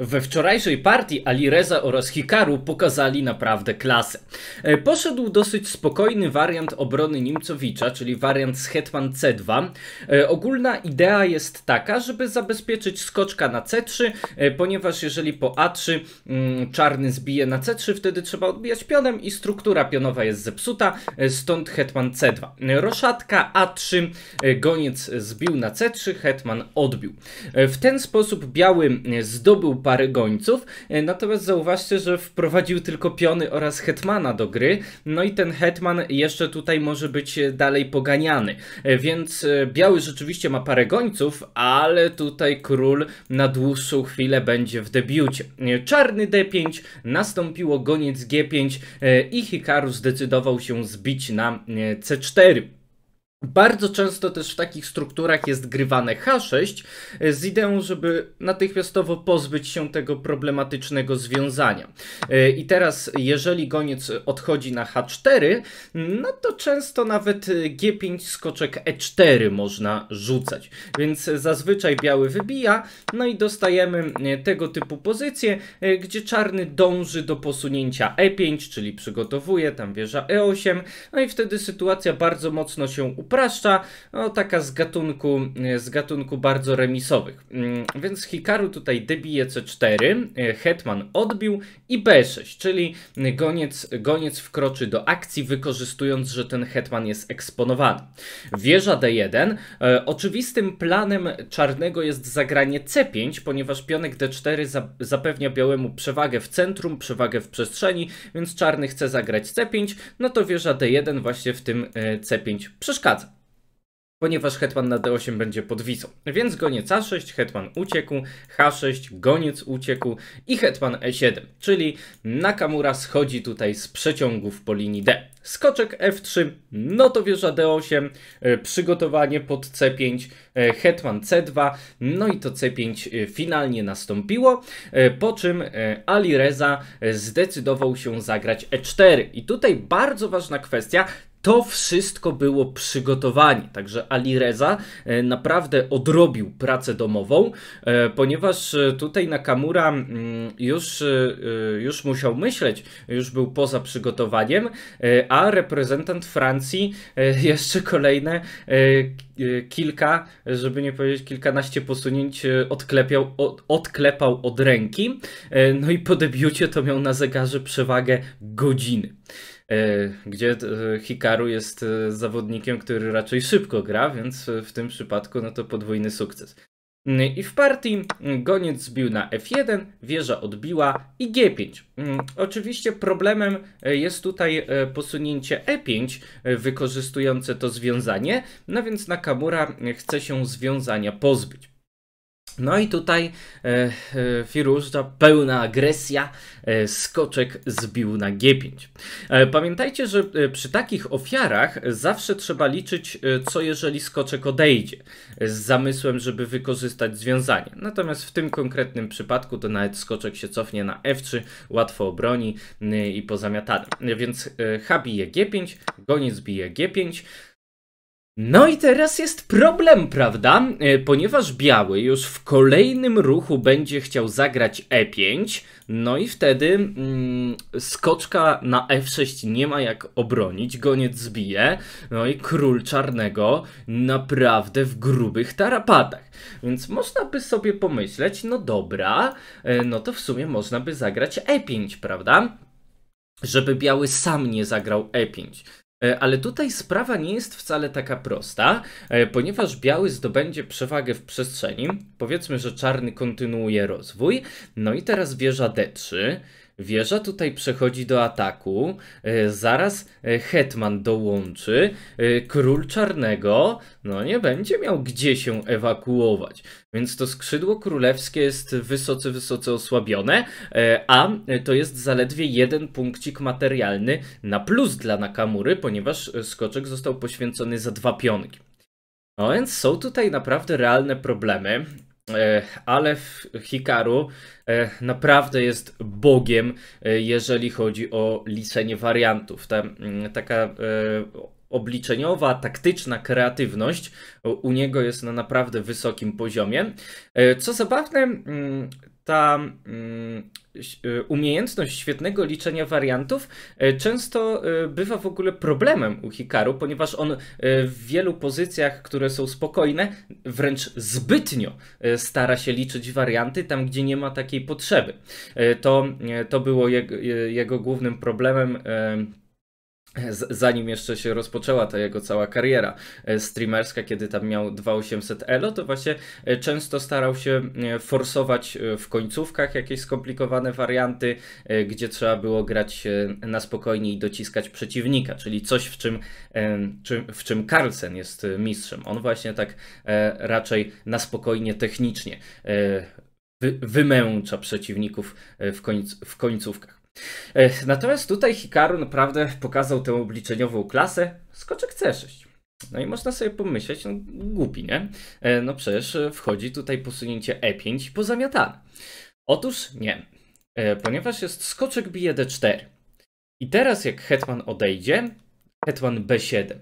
We wczorajszej partii Alireza oraz Hikaru pokazali naprawdę klasę. E, poszedł dosyć spokojny wariant obrony Nimcowicza, czyli wariant z Hetman C2. E, ogólna idea jest taka, żeby zabezpieczyć skoczka na C3, e, ponieważ jeżeli po A3 mm, czarny zbije na C3, wtedy trzeba odbijać pionem i struktura pionowa jest zepsuta, stąd Hetman C2. Roszatka A3, goniec zbił na C3, Hetman odbił. W ten sposób biały zdobył parę gońców, e, natomiast zauważcie, że wprowadził tylko piony oraz hetmana do gry, no i ten hetman jeszcze tutaj może być dalej poganiany, e, więc e, biały rzeczywiście ma parę gońców, ale tutaj król na dłuższą chwilę będzie w debiucie. Czarny D5, nastąpiło goniec G5 i Hikaru zdecydował się zbić na C4. Bardzo często też w takich strukturach jest grywane H6 e, z ideą, żeby natychmiastowo pozbyć się tego problematycznego związania. E, I teraz, jeżeli goniec odchodzi na H4, no to często nawet G5 skoczek E4 można rzucać. Więc zazwyczaj biały wybija, no i dostajemy e, tego typu pozycję, gdzie czarny dąży do posunięcia E5, czyli przygotowuje tam wieża E8, no i wtedy sytuacja bardzo mocno się upraszcza, no taka z gatunku, z gatunku bardzo remisowych. Mm, więc Hikaru tutaj debije C4, e, Hetman odbił i B6, czyli goniec, goniec wkroczy do akcji, wykorzystując, że ten Hetman jest eksponowany. Wieża D1. E, oczywistym planem czarnego jest zagranie C5, ponieważ pionek D4 za, zapewnia białemu przewagę w centrum, przewagę w przestrzeni, więc czarny chce zagrać C5, no to wieża D1 właśnie w tym e, C5 przeszkadza ponieważ hetman na d8 będzie podwisą. Więc goniec a6, hetman uciekł, h6, goniec uciekł i hetman e7, czyli Nakamura schodzi tutaj z przeciągów po linii d. Skoczek f3, no to wieża d8, e, przygotowanie pod c5, e, hetman c2, no i to c5 e, finalnie nastąpiło, po czym Ali Reza zdecydował się zagrać e4. I tutaj bardzo ważna kwestia, to wszystko było przygotowanie. Także Alireza e, naprawdę odrobił pracę domową, e, ponieważ e, tutaj Nakamura mm, już, już musiał myśleć, już był poza przygotowaniem, a reprezentant Francji jeszcze kolejne kilka, żeby nie powiedzieć kilkanaście posunięć odklepiał, od, odklepał od ręki. No i po debiucie to miał na zegarze przewagę godziny. E, gdzie e, Hikaru jest e, zawodnikiem, który raczej szybko gra, więc w tym przypadku no to podwójny sukces. Mm, I w partii mm, goniec zbił na F1, wieża odbiła i G5. Mm, oczywiście problemem jest tutaj posunięcie E5 wykorzystujące to związanie, no więc Nakamura chce się związania pozbyć. No i tutaj e, e, pełna agresja, e, skoczek zbił na G5. E, pamiętajcie, że e, przy takich ofiarach zawsze trzeba liczyć, e, co jeżeli skoczek odejdzie, z zamysłem, żeby wykorzystać związanie. Natomiast w tym konkretnym przypadku to nawet skoczek się cofnie na F3, łatwo obroni i pozamiatany. Więc H bije G5, goniec bije G5, no i teraz jest problem, prawda? E, ponieważ biały już w kolejnym ruchu będzie chciał zagrać E5, no i wtedy mm, skoczka na F6 nie ma jak obronić, goniec zbije, no i król czarnego naprawdę w grubych tarapatach. Więc można by sobie pomyśleć, no dobra, e, no to w sumie można by zagrać E5, prawda? Żeby biały sam nie zagrał E5. E, ale tutaj sprawa nie jest wcale taka prosta, e, ponieważ biały zdobędzie przewagę w przestrzeni. Powiedzmy, że czarny kontynuuje rozwój. No i teraz wieża D3. Wieża tutaj przechodzi do ataku, e, zaraz e, hetman dołączy, e, król czarnego no nie będzie miał gdzie się ewakuować. Więc to skrzydło królewskie jest wysoce, wysoce osłabione, a to jest zaledwie jeden punkcik materialny na plus dla Nakamury, ponieważ skoczek został poświęcony za dwa pionki. No więc są tutaj naprawdę realne problemy. E, ale Hikaru e, naprawdę jest bogiem, e, jeżeli chodzi o liczenie wariantów. Ta, mm, taka obliczeniowa, taktyczna kreatywność u niego jest na naprawdę wysokim poziomie. Co zabawne, mm, ta mm, umiejętność świetnego liczenia wariantów często bywa w ogóle problemem u Hikaru, ponieważ on w wielu pozycjach, które są spokojne, wręcz zbytnio stara się liczyć warianty tam, gdzie nie ma takiej potrzeby. To, to było jego, jego głównym problemem zanim jeszcze się rozpoczęła ta jego cała kariera e, streamerska, kiedy tam miał 2800 elo, to właśnie e, często starał się e, forsować w końcówkach jakieś skomplikowane warianty, gdzie trzeba było grać na spokojnie i dociskać przeciwnika, czyli coś w czym, w czym Carlsen jest mistrzem. On właśnie tak raczej na spokojnie technicznie wymęcza przeciwników w, końc w końcówkach. Natomiast tutaj Hikaru naprawdę pokazał tę obliczeniową klasę skoczek C6. No i można sobie pomyśleć, no głupi, nie? E, no przecież wchodzi tutaj posunięcie E5 pozamiatane. Otóż nie, e, ponieważ jest skoczek bije D4. I teraz jak hetman odejdzie, hetman B7.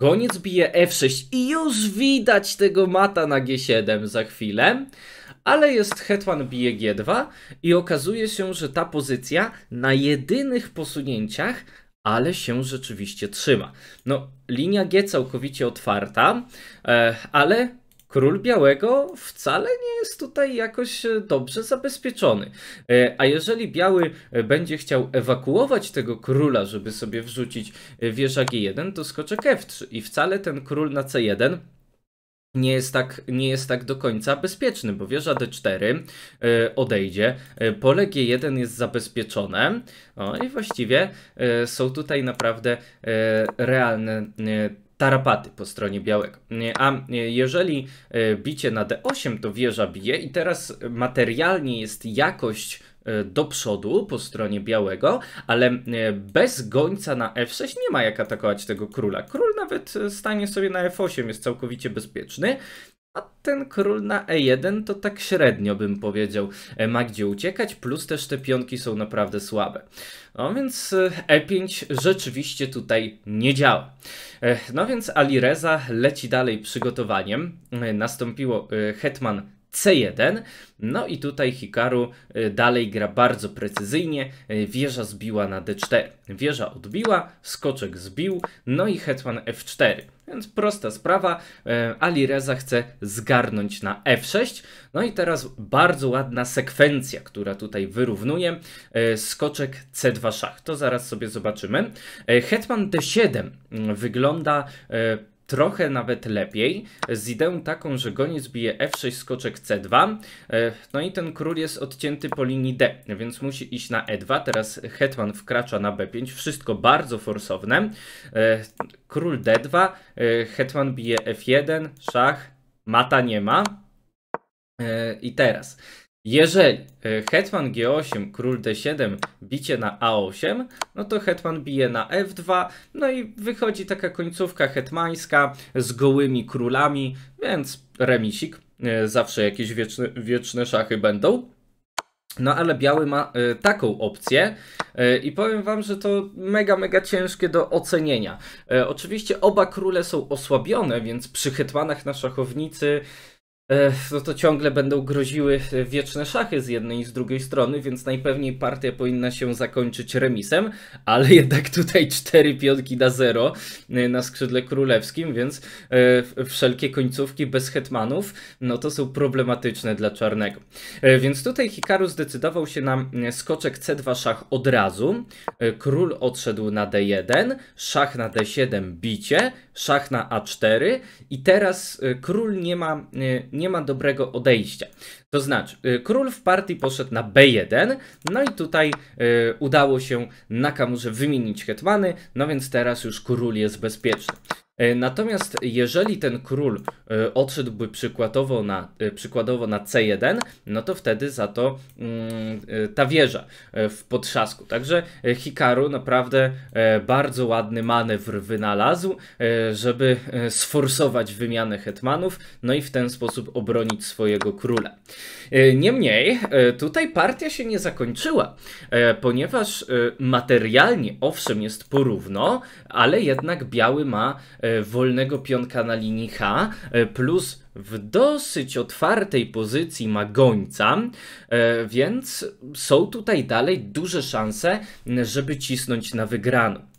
Goniec bije F6 i już widać tego mata na G7 za chwilę ale jest hetman bije g2 i okazuje się, że ta pozycja na jedynych posunięciach ale się rzeczywiście trzyma. No, linia G całkowicie otwarta, e, ale król białego wcale nie jest tutaj jakoś e, dobrze zabezpieczony. E, a jeżeli biały będzie chciał ewakuować tego króla, żeby sobie wrzucić wieża G1, to skoczek F3 i wcale ten król na C1 nie jest, tak, nie jest tak do końca bezpieczny, bo wieża D4 y, odejdzie, y, pole G1 jest zabezpieczone no i właściwie y, są tutaj naprawdę realne tarapaty po stronie białego. A jeżeli bicie na D8 to wieża bije i teraz materialnie jest jakość E, do przodu po stronie białego, ale e, bez gońca na F6 nie ma jak atakować tego króla. Król nawet e, stanie sobie na F8, jest całkowicie bezpieczny. A ten król na E1 to tak średnio bym powiedział ma gdzie uciekać, plus też te pionki są naprawdę słabe. No więc E5 rzeczywiście tutaj nie działa. No więc Alireza leci dalej przygotowaniem. Nastąpiło hetman C1. No i tutaj Hikaru y, dalej gra bardzo precyzyjnie. Y, wieża zbiła na D4. Wieża odbiła, skoczek zbił, no i hetman F4. Więc prosta sprawa, y, Ali Reza chce zgarnąć na F6. No i teraz bardzo ładna sekwencja, która tutaj wyrównuje. Skoczek C2 szach. To zaraz sobie zobaczymy. Hetman D7 wygląda trochę nawet lepiej, z ideą taką, że goniec bije f6, skoczek c2, e, no i ten król jest odcięty po linii d, więc musi iść na e2, teraz hetman wkracza na b5, wszystko bardzo forsowne, e, król d2, e, hetman bije f1, szach, mata nie ma, i teraz jeżeli e, hetman g8, król d7, bicie na a8, no to hetman bije na f2, no i wychodzi taka końcówka hetmańska z gołymi królami, więc remisik, e, zawsze jakieś wieczne, wieczne szachy będą. No ale biały ma y, taką opcję i powiem wam, że to mega, mega ciężkie do ocenienia. Oczywiście oba króle są osłabione, więc przy hetmanach na szachownicy no to ciągle będą groziły wieczne szachy z jednej i z drugiej strony, więc najpewniej partia powinna się zakończyć remisem, ale jednak tutaj cztery pionki na zero e, na skrzydle królewskim, więc e, wszelkie końcówki bez hetmanów, no to są problematyczne dla czarnego. E, więc tutaj Hikaru zdecydował się na skoczek C2 szach od razu, król odszedł na D1, szach na D7 bicie, szach na A4 i teraz król nie ma, nie nie ma dobrego odejścia. To znaczy, y, król w partii poszedł na b1, no i tutaj y, udało się na kamurze wymienić hetmany, no więc teraz już król jest bezpieczny. E, natomiast jeżeli ten król e, odszedłby przykładowo na, e, przykładowo na C1, no to wtedy za to mm, ta wieża w potrzasku. Także Hikaru naprawdę bardzo ładny manewr wynalazł, żeby sforsować wymianę hetmanów, no i w ten sposób obronić swojego króla. Niemniej, tutaj partia się nie zakończyła, ponieważ materialnie owszem jest porówno, ale jednak biały ma wolnego pionka na linii H, e, plus w dosyć otwartej pozycji ma gońca, e, więc są tutaj dalej duże szanse, żeby cisnąć na wygraną.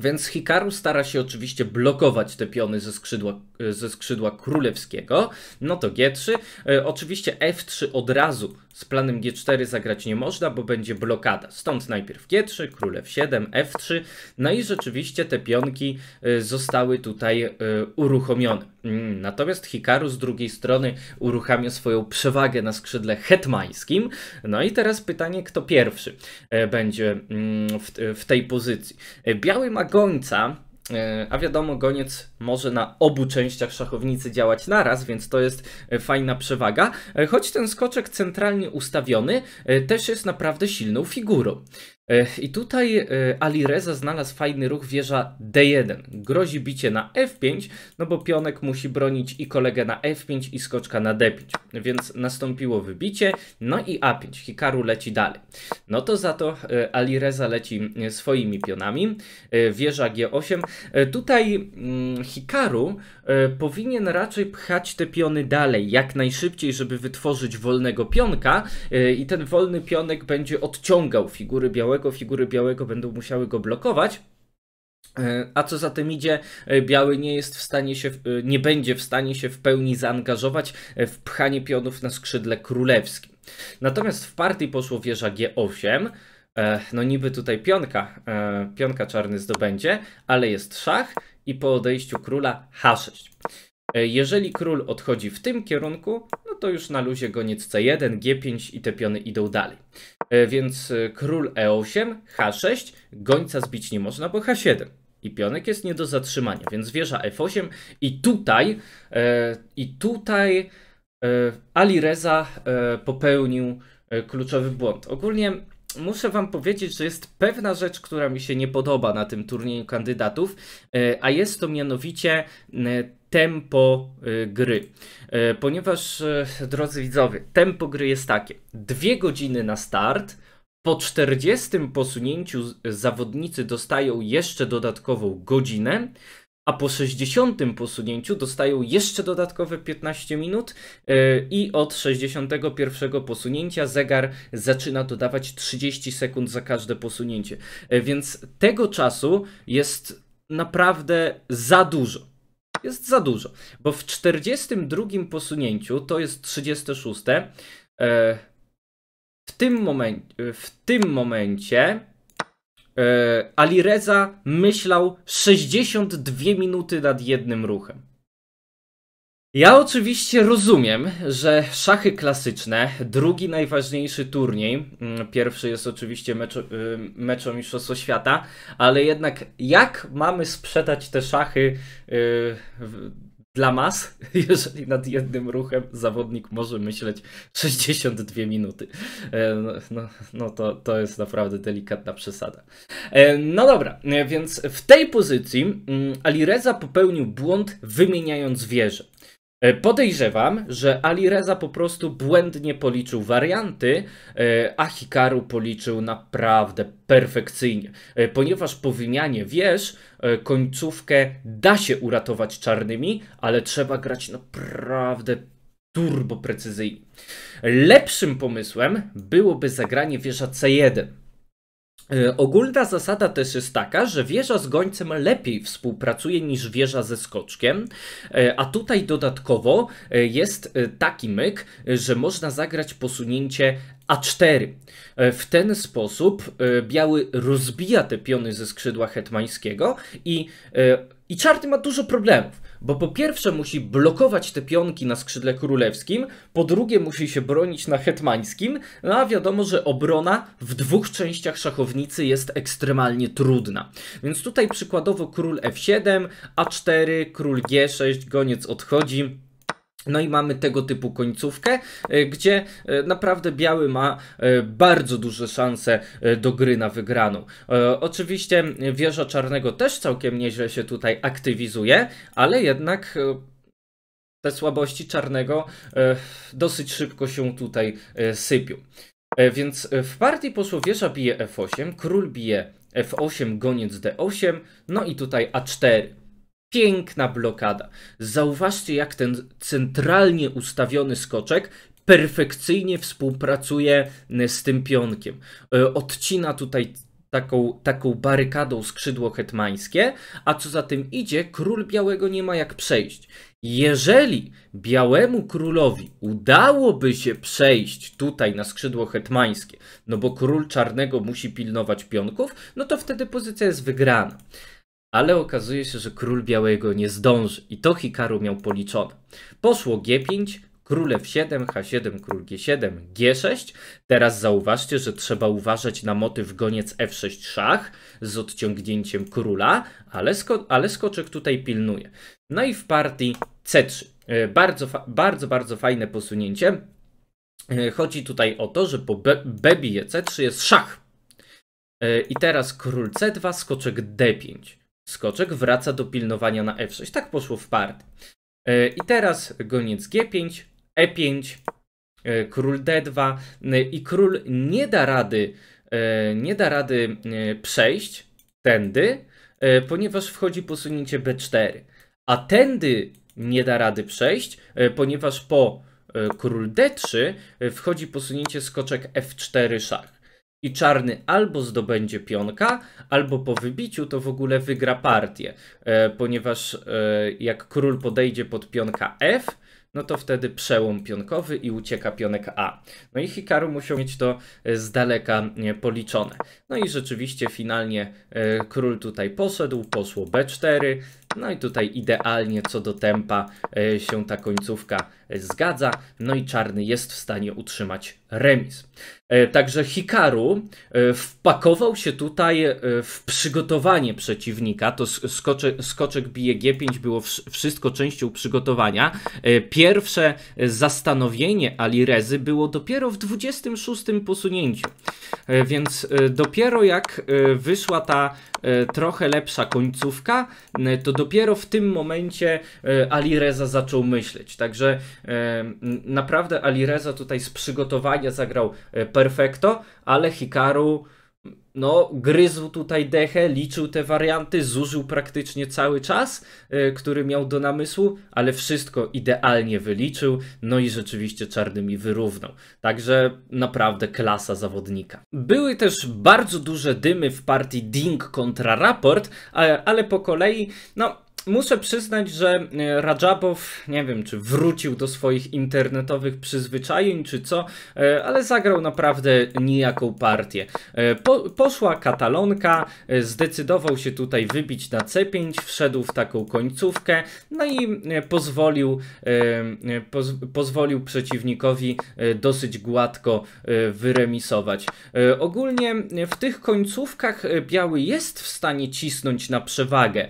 Więc Hikaru stara się oczywiście blokować te piony ze skrzydła, ze skrzydła królewskiego. No to G3. E, oczywiście F3 od razu z planem G4 zagrać nie można, bo będzie blokada. Stąd najpierw G3, królew 7, F3. No i rzeczywiście te pionki e, zostały tutaj e, uruchomione. Mm, natomiast Hikaru z drugiej strony uruchamia swoją przewagę na skrzydle hetmańskim. No i teraz pytanie, kto pierwszy będzie mm, w tej pozycji. Biały ma gońca, E, a wiadomo, goniec może na obu częściach szachownicy działać naraz, więc to jest e, fajna przewaga. E, choć ten skoczek centralnie ustawiony też jest naprawdę silną figurą. I tutaj Alireza znalazł fajny ruch wieża D1. Grozi bicie na F5, no bo pionek musi bronić i kolegę na F5 i skoczka na D5. Więc nastąpiło wybicie, no i A5. Hikaru leci dalej. No to za to Alireza leci swoimi pionami. Wieża G8. Tutaj mm, Hikaru powinien raczej pchać te piony dalej, jak najszybciej, żeby wytworzyć wolnego pionka i ten wolny pionek będzie odciągał figury białego białego, figury białego będą musiały go blokować. E, a co za tym idzie, e, biały nie jest w stanie się, e, nie będzie w stanie się w pełni zaangażować w pchanie pionów na skrzydle królewskim. Natomiast w partii poszło wieża G8. No niby tutaj pionka, pionka czarny zdobędzie, ale jest szach i po odejściu króla H6. Jeżeli król odchodzi w tym kierunku, no to już na luzie goniec C1, G5 i te piony idą dalej. E, więc e, król E8, H6, gońca zbić nie można, bo H7. I pionek jest nie do zatrzymania, więc wieża F8 i tutaj, e, i tutaj e, Ali Reza e, popełnił e, kluczowy błąd. Ogólnie muszę wam powiedzieć, że jest pewna rzecz, która mi się nie podoba na tym turnieju kandydatów, a jest to mianowicie tempo y, gry. Ponieważ, drodzy widzowie, tempo gry jest takie: dwie godziny na start. Po 40 posunięciu zawodnicy dostają jeszcze dodatkową godzinę, a po 60 posunięciu dostają jeszcze dodatkowe 15 minut i od 61 posunięcia zegar zaczyna dodawać 30 sekund za każde posunięcie. Więc tego czasu jest naprawdę za dużo jest za dużo, bo w 42 posunięciu, to jest 36, e, w tym, momen w tym momencie e, Alireza myślał 62 minuty nad jednym ruchem. Ja oczywiście rozumiem, że szachy klasyczne, drugi najważniejszy turniej, mm, pierwszy jest oczywiście mecz, y, meczą Mistrzostwa Świata, ale jednak jak mamy sprzedać te szachy yy, dla mas, jeżeli nad jednym ruchem zawodnik może myśleć 62 minuty. E, no, no, no to, to jest naprawdę delikatna przesada. E, no dobra, więc w tej pozycji mm, Alireza popełnił błąd wymieniając wieżę. E, podejrzewam, że Alireza po prostu błędnie policzył warianty, e, a Hikaru policzył naprawdę perfekcyjnie, e, ponieważ po wymianie wież końcówkę da się uratować czarnymi, ale trzeba grać naprawdę turbo precyzyjnie. Lepszym pomysłem byłoby zagranie wieża C1. E, ogólna zasada też jest taka, że wieża z gońcem lepiej współpracuje niż wieża ze skoczkiem, e, a tutaj dodatkowo e, jest taki myk, że można zagrać posunięcie A4. W ten sposób biały rozbija te piony ze skrzydła hetmańskiego i, i czarny ma dużo problemów bo po pierwsze musi blokować te pionki na skrzydle królewskim, po drugie musi się bronić na hetmańskim, no a wiadomo, że obrona w dwóch częściach szachownicy jest ekstremalnie trudna. Więc tutaj przykładowo król f7, a4, król g6, goniec odchodzi, no i mamy tego typu końcówkę, e, gdzie e, naprawdę biały ma e, bardzo duże szanse do gry na wygraną. Oczywiście wieża czarnego też całkiem nieźle się tutaj aktywizuje, ale jednak te słabości czarnego dosyć szybko się tutaj sypią. Więc w partii poszło wieża bije f8, król bije f8, goniec d8, no i tutaj a4. Piękna blokada. Zauważcie, jak ten centralnie ustawiony skoczek perfekcyjnie współpracuje z tym pionkiem. E, odcina tutaj taką, taką barykadą skrzydło hetmańskie, a co za tym idzie, król białego nie ma jak przejść. Jeżeli białemu królowi udałoby się przejść tutaj na skrzydło hetmańskie, no bo król czarnego musi pilnować pionków, no to wtedy pozycja jest wygrana. Ale okazuje się, że król białego nie zdąży i to Hikaru miał policzone. Poszło G5, król F7, H7, król G7, G6. Teraz zauważcie, że trzeba uważać na motyw goniec F6 szach z odciągnięciem króla, ale, sko ale skoczek tutaj pilnuje. No i w partii C3. E, bardzo, bardzo, bardzo fajne posunięcie. E, chodzi tutaj o to, że po B, B bije C3 jest szach. E, I teraz król C2, skoczek D5. Skoczek wraca do pilnowania na F6. Tak poszło w partii. I teraz goniec G5, E5, król D2 i król nie da rady, nie da rady przejść tędy, ponieważ wchodzi posunięcie B4 a tędy nie da rady przejść, e, ponieważ po e, król d3 e, wchodzi posunięcie skoczek f4 szach. I czarny albo zdobędzie pionka, albo po wybiciu to w ogóle wygra partię, ponieważ jak król podejdzie pod pionka f, no to wtedy przełom pionkowy i ucieka pionek A. No i Hikaru musiał mieć to z daleka policzone. No i rzeczywiście finalnie król tutaj poszedł, poszło B4, no i tutaj idealnie co do tempa e, się ta końcówka e, zgadza. No i czarny jest w stanie utrzymać remis. E, także Hikaru wpakował się tutaj w przygotowanie przeciwnika. To skoczek, skoczek bije G5 było wszystko częścią przygotowania. Pierwsze zastanowienie Alirezy było dopiero w 26 posunięciu. Więc dopiero jak wyszła ta trochę lepsza końcówka, to dopiero w tym momencie e, Alireza zaczął myśleć. Także e, naprawdę Alireza tutaj z przygotowania zagrał e, perfekto, ale Hikaru no, gryzł tutaj dechę, liczył te warianty, zużył praktycznie cały czas, yy, który miał do namysłu, ale wszystko idealnie wyliczył, no i rzeczywiście czarny mi wyrównał. Także naprawdę klasa zawodnika. Były też bardzo duże dymy w partii Ding kontra Raport, ale, ale po kolei, no Muszę przyznać, że e, Rajabow, nie wiem czy wrócił do swoich internetowych przyzwyczajeń czy co, e, ale zagrał naprawdę nijaką partię. E, po, poszła katalonka, zdecydował się tutaj wybić na C5, wszedł w taką końcówkę, no i pozwolił, poz, pozwolił przeciwnikowi dosyć gładko wyremisować. Ogólnie w tych końcówkach biały jest w stanie cisnąć na przewagę.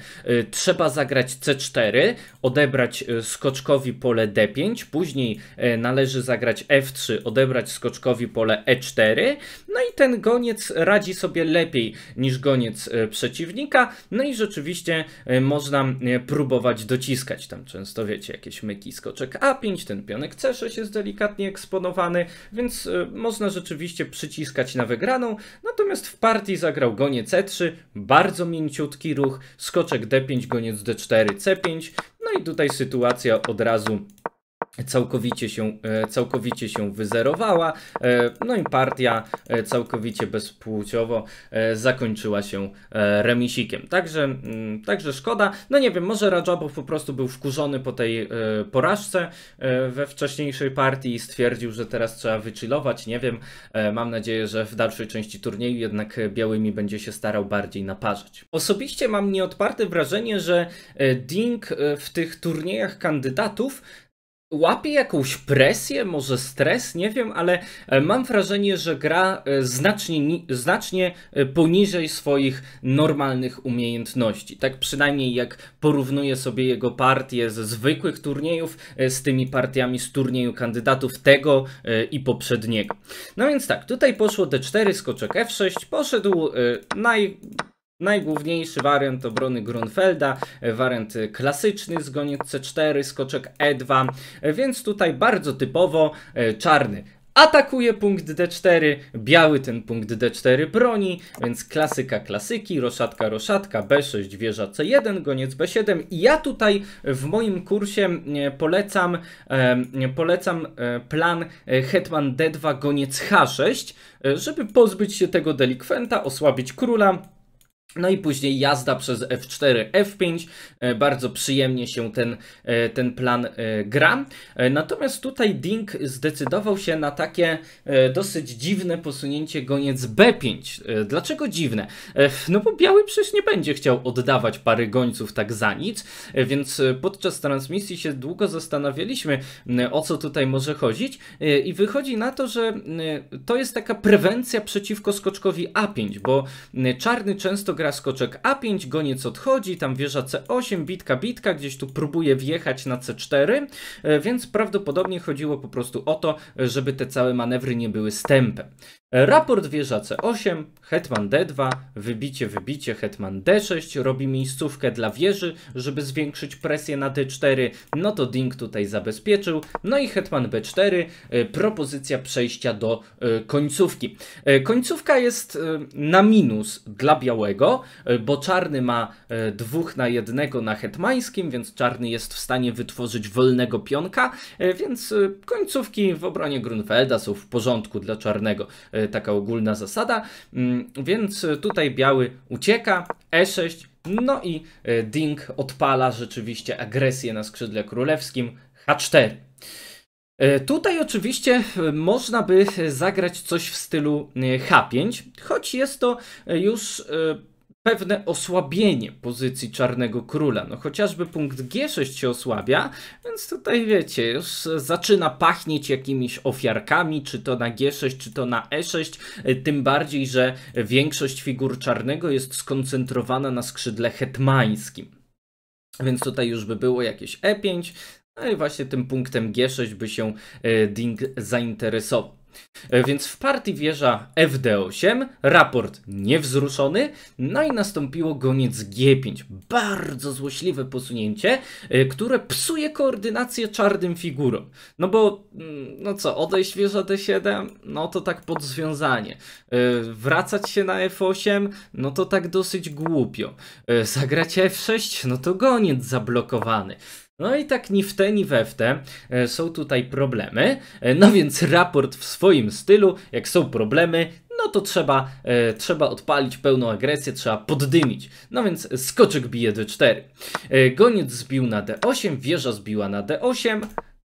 Trzeba zagrać zagrać C4, odebrać e, skoczkowi pole D5, później e, należy zagrać F3, odebrać skoczkowi pole E4, no i ten goniec radzi sobie lepiej niż goniec e, przeciwnika, no i rzeczywiście można próbować dociskać, tam często wiecie, jakieś myki, skoczek A5, ten pionek C6 jest delikatnie eksponowany, więc można rzeczywiście przyciskać na wygraną, natomiast w partii zagrał goniec C3, bardzo mięciutki ruch, skoczek D5, goniec D4, C5, no i tutaj sytuacja od razu całkowicie się, e, całkowicie się wyzerowała, e, no i partia e, całkowicie bezpłciowo zakończyła się remisikiem. Także, mm, także szkoda. No nie wiem, może Rajabow po prostu był wkurzony po tej porażce we wcześniejszej partii i stwierdził, że teraz trzeba wychillować. Nie wiem, mam nadzieję, że w dalszej części turnieju jednak białymi będzie się starał bardziej naparzać. Osobiście mam nieodparte wrażenie, że Ding w tych turniejach kandydatów łapie jakąś presję, może stres, nie wiem, ale e, mam wrażenie, że gra e, znacznie, znacznie e, poniżej swoich normalnych umiejętności. Tak przynajmniej jak porównuję sobie jego partie ze zwykłych turniejów z tymi partiami z turnieju kandydatów tego i poprzedniego. No więc tak, tutaj poszło D4, skoczek F6, poszedł naj Najgłówniejszy wariant obrony Grunfelda, wariant klasyczny z goniec C4, skoczek E2, więc tutaj bardzo typowo e, czarny. Atakuje punkt D4, biały ten punkt D4 broni, więc klasyka klasyki, roszatka roszatka, B6, wieża C1, goniec B7 i ja tutaj w moim kursie polecam, polecam plan hetman D2, goniec H6, żeby pozbyć się tego delikwenta, osłabić króla, no i później jazda przez F4, F5. E, bardzo przyjemnie się ten, e, ten plan e, gra. Natomiast tutaj Ding zdecydował się na takie dosyć dziwne posunięcie goniec B5. Dlaczego dziwne? No bo biały przecież nie będzie chciał oddawać pary gońców tak za nic, więc podczas transmisji się długo zastanawialiśmy, o co tutaj może chodzić i wychodzi na to, że to jest taka prewencja przeciwko skoczkowi A5, bo czarny często gra skoczek A5, goniec odchodzi, tam wieża C8, bitka, bitka, gdzieś tu próbuje wjechać na C4, e, więc prawdopodobnie chodziło po prostu o to, żeby te całe manewry nie były stępem. Raport wieża C8, hetman D2, wybicie, wybicie, hetman D6, robi miejscówkę dla wieży, żeby zwiększyć presję na D4, no to Ding tutaj zabezpieczył, no i hetman B4, e, propozycja przejścia do e, końcówki. E, końcówka jest na minus dla białego, bo czarny ma dwóch na jednego na hetmańskim, więc czarny jest w stanie wytworzyć wolnego pionka, więc końcówki w obronie Grunfelda są w porządku dla czarnego E, taka ogólna zasada. Mm, więc tutaj biały ucieka, E6, no i e, Ding odpala rzeczywiście agresję na skrzydle królewskim, H4. E, tutaj oczywiście można by zagrać coś w stylu H5, choć jest to już pewne osłabienie pozycji Czarnego Króla. No chociażby punkt G6 się osłabia, więc tutaj wiecie, już zaczyna pachnieć jakimiś ofiarkami, czy to na G6, czy to na E6, tym bardziej, że większość figur Czarnego jest skoncentrowana na skrzydle hetmańskim. Więc tutaj już by było jakieś E5, no i właśnie tym punktem G6 by się e, Ding zainteresował. E, więc w partii wieża FD8, raport niewzruszony, no i nastąpiło goniec G5. Bardzo złośliwe posunięcie, e, które psuje koordynację czarnym figurom. No bo, mm, no co, odejść wieża D7, no to tak podzwiązanie. E, wracać się na F8, no to tak dosyć głupio. Zagrać F6, no to goniec zablokowany. No i tak ni w te, ni we w te e, są tutaj problemy. E, no więc raport w swoim stylu, jak są problemy, no to trzeba, e, trzeba odpalić pełną agresję, trzeba poddymić. No więc skoczek bije D4. E, goniec zbił na D8, wieża zbiła na D8.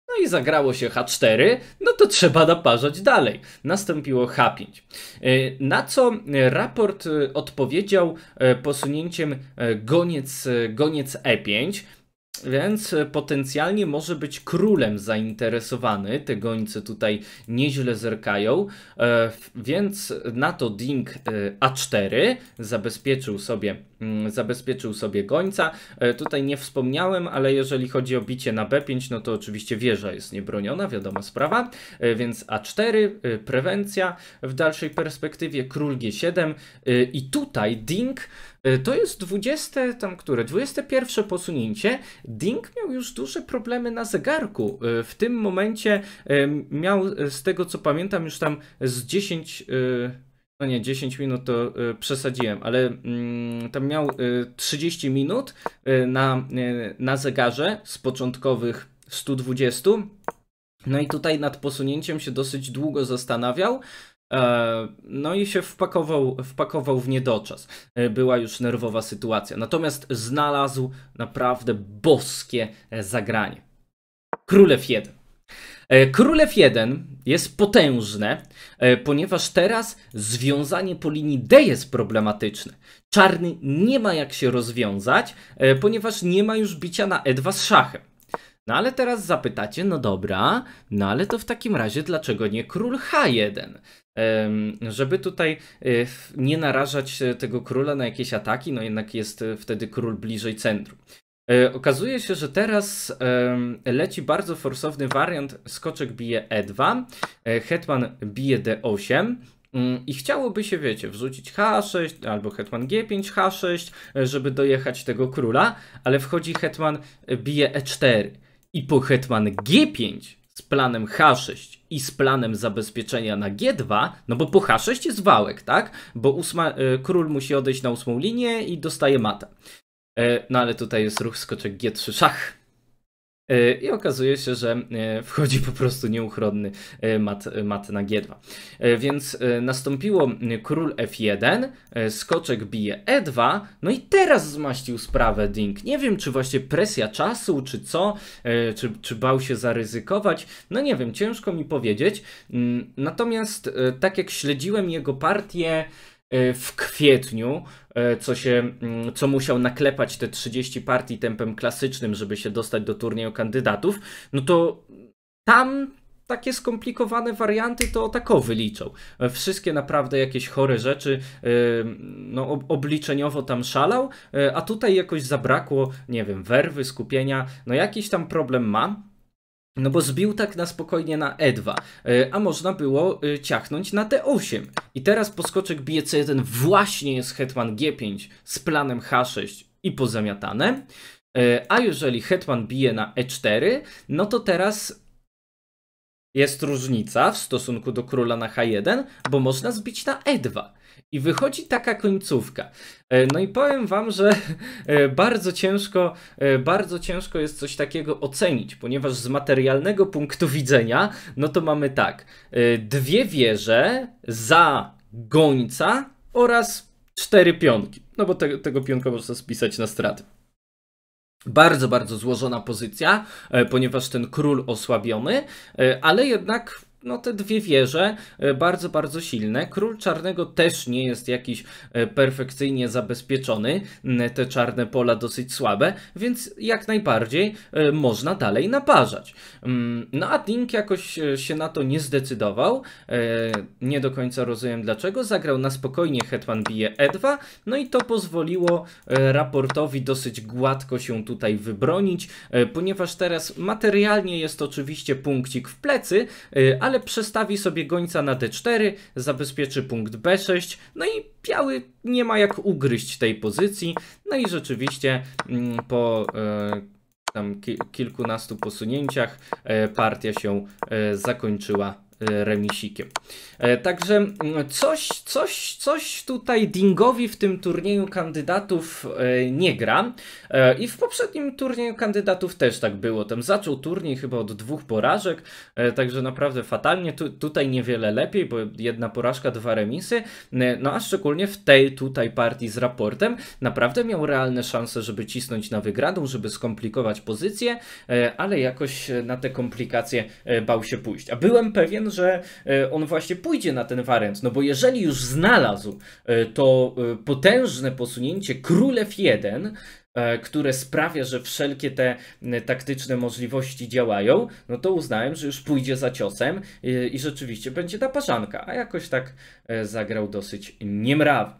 No i zagrało się H4, no to trzeba naparzać dalej. Nastąpiło H5. E, na co raport odpowiedział posunięciem goniec, goniec E5. Więc e, potencjalnie może być królem zainteresowany. Te gońce tutaj nieźle zerkają. E, więc na to Ding e, A4 zabezpieczył sobie, mm, zabezpieczył sobie gońca. Tutaj nie wspomniałem, ale jeżeli chodzi o bicie na B5, no to oczywiście wieża jest niebroniona, wiadoma sprawa. Więc A4, prewencja w dalszej perspektywie, król G7 i tutaj Ding to jest 20, tam które, 21 posunięcie. Ding miał już duże problemy na zegarku. E, w tym momencie e, miał, z tego co pamiętam, już tam z 10 no nie, 10 minut to przesadziłem, ale y, tam miał y, 30 minut na, na zegarze z początkowych 120. No i tutaj nad posunięciem się dosyć długo zastanawiał. E, no i się wpakował, wpakował w niedoczas. E, była już nerwowa sytuacja. Natomiast znalazł naprawdę boskie zagranie. Królew 1. E, Królew 1 jest potężne, ponieważ teraz związanie po linii D jest problematyczne. Czarny nie ma jak się rozwiązać, ponieważ nie ma już bicia na E2 z szachem. No ale teraz zapytacie, no dobra, no ale to w takim razie dlaczego nie król H1? Żeby tutaj y, nie narażać tego króla na jakieś ataki, no jednak jest y, wtedy król bliżej centrum. E, okazuje się, że teraz leci bardzo forsowny wariant skoczek bije e2, e, hetman bije d8, mm, i chciałoby się, wiecie, wrzucić H6 albo hetman G5, H6, e, żeby dojechać tego króla, ale wchodzi hetman bije E4 i po hetman G5 z planem H6 i z planem zabezpieczenia na G2, no bo po H6 jest wałek, tak? Bo ósma, y, król musi odejść na ósmą linię i dostaje matę. E, no ale tutaj jest ruch skoczek G3 szach. E, I okazuje się, że e, wchodzi po prostu nieuchronny mat, mat na G2. Więc nastąpiło król F1, skoczek bije E2, no i teraz zmaścił sprawę Ding. Nie wiem, czy właśnie presja czasu, czy co, czy, czy bał się zaryzykować. No nie wiem, ciężko mi powiedzieć. Mm, natomiast tak jak śledziłem jego partię, E, w kwietniu, e, co, się, mm, co musiał naklepać te 30 partii tempem klasycznym, żeby się dostać do turnieju kandydatów, no to tam takie skomplikowane warianty to takowy liczą. E, wszystkie naprawdę jakieś chore rzeczy, no obliczeniowo tam szalał, a tutaj jakoś zabrakło, nie wiem, werwy, skupienia, no jakiś tam problem ma. No bo zbił tak na spokojnie na E2, e, a można było e, ciachnąć na D8. I teraz poskoczek bije C1 właśnie jest hetman G5 z planem H6 i pozamiatane. E, a jeżeli hetman bije na E4, no to teraz jest różnica w stosunku do króla na H1, bo można zbić na E2. I wychodzi taka końcówka. E, no i powiem wam, że e, bardzo ciężko, e, bardzo ciężko jest coś takiego ocenić, ponieważ z materialnego punktu widzenia, no to mamy tak, dwie wieże za gońca oraz cztery pionki. No bo te, tego pionka można spisać na straty. Bardzo, bardzo złożona pozycja, ponieważ ten król osłabiony, ale jednak no te dwie wieże e, bardzo, bardzo silne. Król Czarnego też nie jest jakiś e, perfekcyjnie zabezpieczony. Te czarne pola dosyć słabe, więc jak najbardziej e, można dalej naparzać. Mm, no a Dink jakoś się na to nie zdecydował. Nie do końca rozumiem dlaczego. Zagrał na spokojnie Hetman bije E2, no i to pozwoliło raportowi dosyć gładko się tutaj wybronić, ponieważ teraz materialnie jest oczywiście punkcik w plecy, ale ale przestawi sobie gońca na d4, zabezpieczy punkt b6, no i biały nie ma jak ugryźć tej pozycji, no i rzeczywiście mm, po e, tam kilkunastu posunięciach e, partia się e, zakończyła remisikiem. E, także mm, coś, coś, coś tutaj Dingowi w tym turnieju kandydatów e, nie gra. I w poprzednim turnieju kandydatów też tak było. Tam zaczął turniej chyba od dwóch porażek, także naprawdę fatalnie. Tu, tutaj niewiele lepiej, bo jedna porażka, dwa remisy. No a szczególnie w tej tutaj partii z raportem naprawdę miał realne szanse, żeby cisnąć na wygraną, żeby skomplikować pozycję, ale jakoś na te komplikacje bał się pójść. A byłem pewien, że e, on właśnie pójdzie na ten wariant, no bo jeżeli już znalazł e, to e, potężne posunięcie królew 1, które sprawia, że wszelkie te taktyczne możliwości działają, no to uznałem, że już pójdzie za ciosem i rzeczywiście będzie ta parzanka, a jakoś tak zagrał dosyć niemrawo.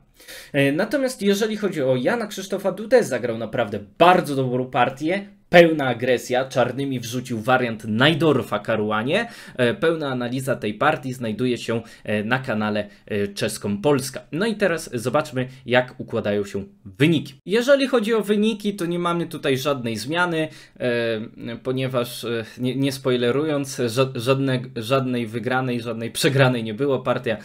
Natomiast jeżeli chodzi o Jana Krzysztofa Dudę, zagrał naprawdę bardzo dobrą partię, pełna agresja. Czarnymi wrzucił wariant Najdorfa Karuanie. E, pełna analiza tej partii znajduje się e, na kanale e, Czeską Polska. No i teraz zobaczmy, jak układają się wyniki. Jeżeli chodzi o wyniki, to nie mamy tutaj żadnej zmiany, ponieważ nie, nie spoilerując, żadne, żadnej wygranej, żadnej przegranej nie było. Partia,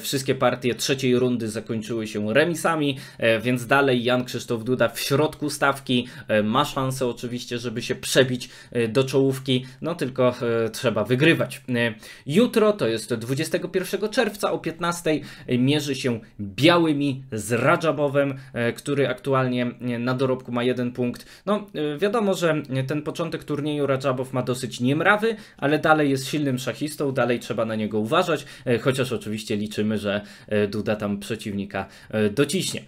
wszystkie partie trzeciej rundy zakończyły się remisami, więc dalej Jan Krzysztof Duda w środku stawki ma szansę oczywiście oczywiście, żeby się przebić e, do czołówki, no tylko e, trzeba wygrywać. E, jutro, to jest 21 czerwca o 15 mierzy się białymi z Rajabowem, który aktualnie na dorobku ma jeden punkt. No wiadomo, że ten początek turnieju Rajabow ma dosyć niemrawy, ale dalej jest silnym szachistą, dalej trzeba na niego uważać, chociaż oczywiście liczymy, że Duda tam przeciwnika dociśnie.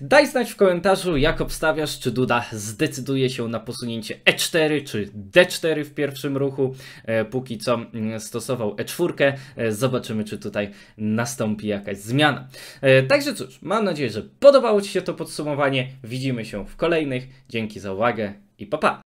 Daj znać w komentarzu, jak obstawiasz, czy Duda zdecyduje się na posunięcie E4 czy D4 w pierwszym ruchu. E, póki co mm, stosował E4. E, zobaczymy, czy tutaj nastąpi jakaś zmiana. Także cóż, mam nadzieję, że podobało Ci się to podsumowanie. Widzimy się w kolejnych. Dzięki za uwagę i pa pa!